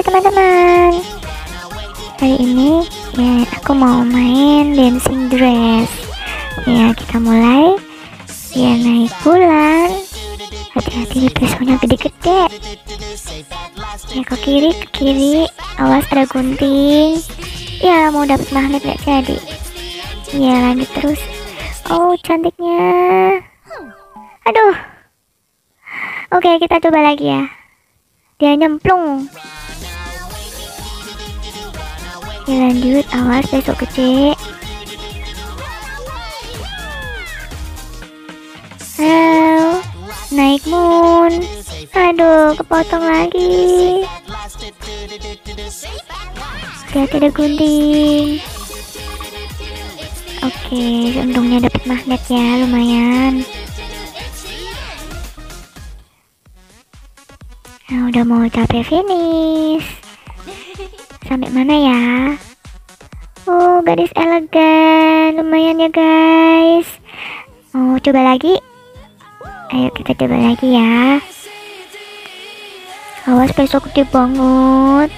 teman-teman. Hari ini ya aku mau main dancing dress. Ya kita mulai. Ya naik bulan. Hati-hati pisaunya gede-gede. Ya ke kiri ke kiri. Awas ada gunting Ya mau dapat magnet gak jadi? Ya lanjut terus. Oh cantiknya. Aduh. Oke kita coba lagi ya. Dia nyemplung Ya lanjut. Awas besok gede Halo. Naik moon. Aduh kepotong lagi. Lihat ada gunting. Oke untungnya dapat magnet ya lumayan. Nah udah mau capek finish Sampai mana ya? Oh gadis elegan. Lumayan ya guys. Mau coba lagi. Ayo kita coba lagi ya. Awas besok gede banget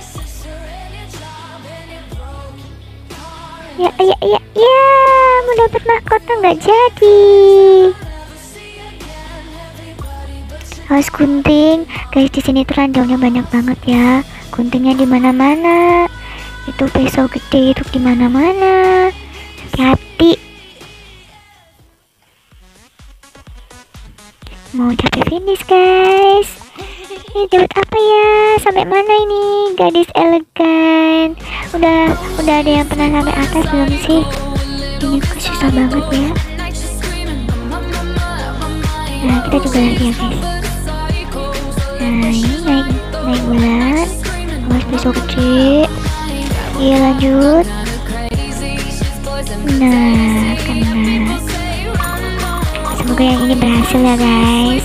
Ya ya ya ya. Mau dapat mahkota nggak jadi? Awas gunting. Guys di sini tuh ranjangnya banyak banget ya guntingnya di mana-mana. Itu pisau gede itu di mana-mana. Hati-hati. Mau capek finish guys. Ini dapat apa ya? Sampai mana ini? Gadis elegan. Udah udah ada yang pernah sampai atas belum sih? Ini kok susah banget ya. Nah kita coba lagi ya guys. Nah naik naik bulan besok kecil iya lanjut. Nah kena semoga yang ini berhasil ya guys.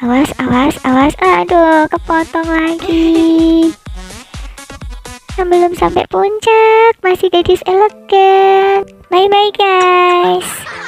Awas awas awas. Aduh kepotong lagi. Belum sampai puncak masih gadis elegan. Bye bye guys